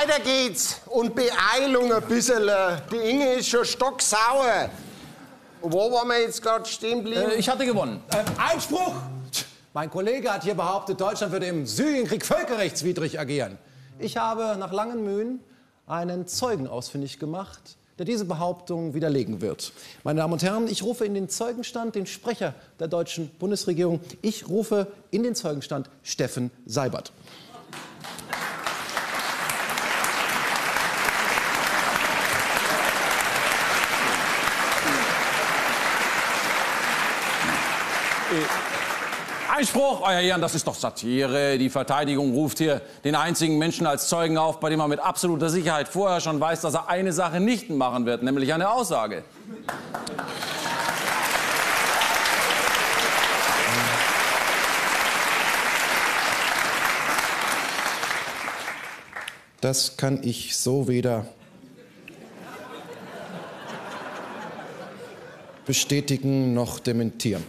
weiter geht's. Und Beeilung ein bisschen. Die Inge ist schon stocksauer. Wo waren wir jetzt gerade stehen geblieben? Äh, ich hatte gewonnen. Äh, Einspruch! Mein Kollege hat hier behauptet, Deutschland würde im Syrienkrieg völkerrechtswidrig agieren. Ich habe nach langen Mühen einen Zeugen ausfindig gemacht, der diese Behauptung widerlegen wird. Meine Damen und Herren, ich rufe in den Zeugenstand den Sprecher der deutschen Bundesregierung. Ich rufe in den Zeugenstand Steffen Seibert. Einspruch, euer Ehren, das ist doch Satire. Die Verteidigung ruft hier den einzigen Menschen als Zeugen auf, bei dem man mit absoluter Sicherheit vorher schon weiß, dass er eine Sache nicht machen wird, nämlich eine Aussage. Das kann ich so weder bestätigen noch dementieren.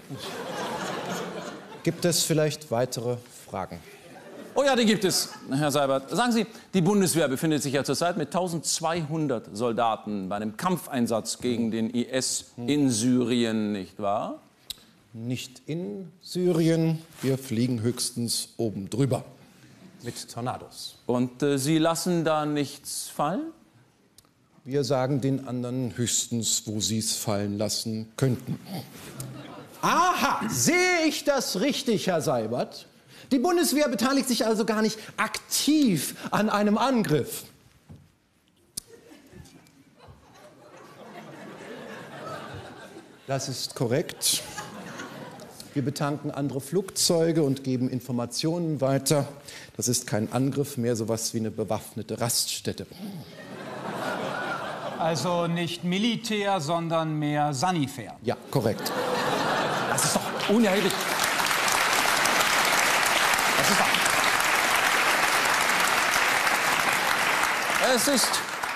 Gibt es vielleicht weitere Fragen? Oh ja, die gibt es, Herr Seibert. Sagen Sie, die Bundeswehr befindet sich ja zurzeit mit 1200 Soldaten bei einem Kampfeinsatz gegen den IS in Syrien, nicht wahr? Nicht in Syrien, wir fliegen höchstens oben drüber mit Tornados. Und äh, Sie lassen da nichts fallen? Wir sagen den anderen höchstens, wo sie es fallen lassen könnten. Aha, sehe ich das richtig, Herr Seibert? Die Bundeswehr beteiligt sich also gar nicht aktiv an einem Angriff. Das ist korrekt. Wir betanken andere Flugzeuge und geben Informationen weiter. Das ist kein Angriff mehr, sowas wie eine bewaffnete Raststätte. Also nicht Militär, sondern mehr Sanifair. Ja, korrekt. Unerheblich. Das ist doch. Es ist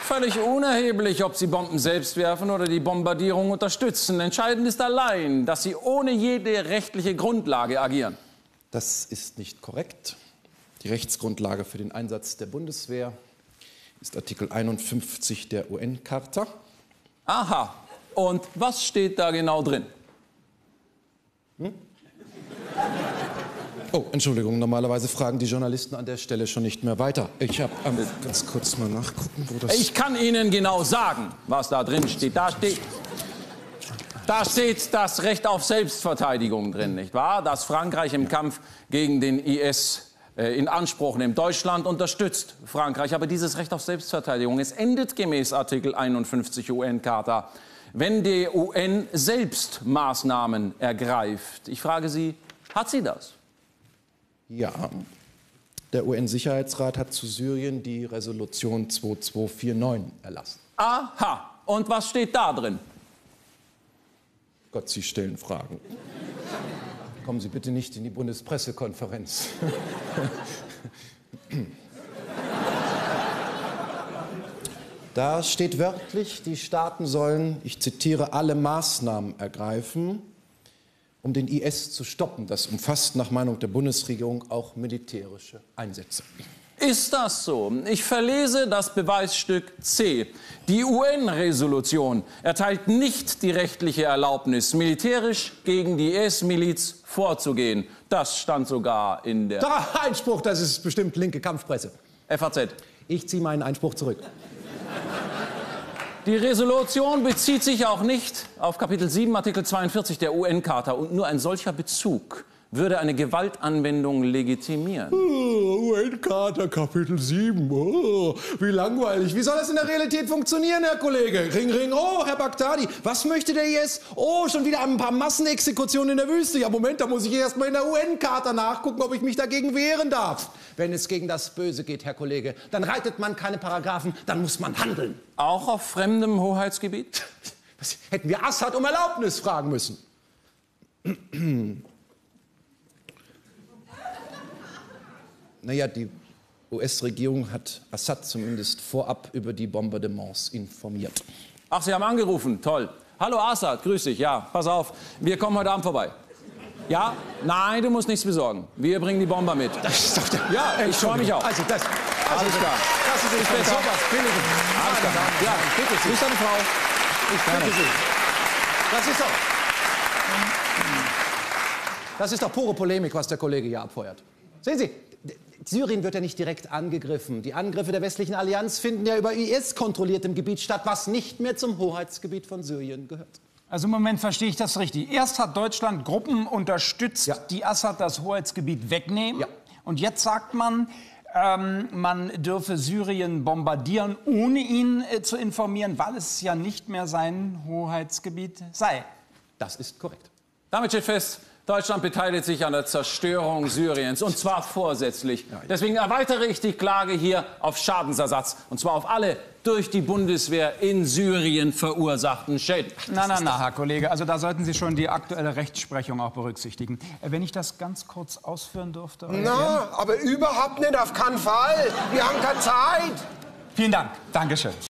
völlig unerheblich, ob Sie Bomben selbst werfen oder die Bombardierung unterstützen. Entscheidend ist allein, dass Sie ohne jede rechtliche Grundlage agieren. Das ist nicht korrekt. Die Rechtsgrundlage für den Einsatz der Bundeswehr ist Artikel 51 der UN-Charta. Aha. Und was steht da genau drin? Hm? Oh, Entschuldigung, normalerweise fragen die Journalisten an der Stelle schon nicht mehr weiter. Ich habe ähm, ganz kurz mal nachgucken, wo das. Ich kann Ihnen genau sagen, was da drin steht. Da steht. Da steht das Recht auf Selbstverteidigung drin, nicht wahr? Dass Frankreich im Kampf gegen den IS äh, in Anspruch nimmt. Deutschland unterstützt Frankreich, aber dieses Recht auf Selbstverteidigung, es endet gemäß Artikel 51 UN-Charta wenn die UN selbst Maßnahmen ergreift. Ich frage Sie, hat sie das? Ja. Der UN-Sicherheitsrat hat zu Syrien die Resolution 2249 erlassen. Aha. Und was steht da drin? Gott, Sie stellen Fragen. Kommen Sie bitte nicht in die Bundespressekonferenz. Da steht wörtlich, die Staaten sollen, ich zitiere, alle Maßnahmen ergreifen, um den IS zu stoppen. Das umfasst nach Meinung der Bundesregierung auch militärische Einsätze. Ist das so? Ich verlese das Beweisstück C. Die UN-Resolution erteilt nicht die rechtliche Erlaubnis, militärisch gegen die IS-Miliz vorzugehen. Das stand sogar in der. Da, Einspruch, das ist bestimmt linke Kampfpresse. FAZ. Ich ziehe meinen Einspruch zurück. Die Resolution bezieht sich auch nicht auf Kapitel 7, Artikel 42 der UN-Charta und nur ein solcher Bezug würde eine Gewaltanwendung legitimieren. Oh, UN-Charta, Kapitel 7. Oh, wie langweilig. Wie soll das in der Realität funktionieren, Herr Kollege? Ring, ring, oh, Herr Baghdadi. Was möchte der jetzt? Oh, schon wieder ein paar Massenexekutionen in der Wüste. Ja, Moment, da muss ich erst mal in der UN-Charta nachgucken, ob ich mich dagegen wehren darf. Wenn es gegen das Böse geht, Herr Kollege, dann reitet man keine Paragraphen, dann muss man handeln. Auch auf fremdem Hoheitsgebiet? Was, hätten wir Assad um Erlaubnis fragen müssen. Naja, die US-Regierung hat Assad zumindest vorab über die Bombardements informiert. Ach, Sie haben angerufen, toll. Hallo Assad, grüß dich. Ja, pass auf, wir kommen heute Abend vorbei. Ja? Nein, du musst nichts besorgen. Wir bringen die Bomber mit. Das ist doch der Ja, ich freue mich auch. Also das, Alles klar. Das sich von Später. sowas. Alles klar. Ja, bitte Sie. Nicht eine Frau. Ich bitte Sie. Das ist doch. Das ist doch pure Polemik, was der Kollege hier abfeuert. Sehen Sie, Syrien wird ja nicht direkt angegriffen. Die Angriffe der westlichen Allianz finden ja über IS-kontrolliertem Gebiet statt, was nicht mehr zum Hoheitsgebiet von Syrien gehört. Also im Moment verstehe ich das richtig. Erst hat Deutschland Gruppen unterstützt, Ja. die Assad das Hoheitsgebiet wegnehmen. Ja. Und jetzt sagt man, ähm, man dürfe Syrien bombardieren, ohne ihn äh, zu informieren, weil es ja nicht mehr sein Hoheitsgebiet sei. Das ist korrekt. Damit steht fest, Deutschland beteiligt sich an der Zerstörung Syriens und zwar vorsätzlich. Deswegen erweitere ich die Klage hier auf Schadensersatz und zwar auf alle durch die Bundeswehr in Syrien verursachten Schäden. Na, na, na, Herr Kollege, also da sollten Sie schon die aktuelle Rechtsprechung auch berücksichtigen. Äh, Wenn ich das ganz kurz ausführen dürfte. Na, aber überhaupt nicht, auf keinen Fall. Wir haben keine Zeit. Vielen Dank. Dankeschön.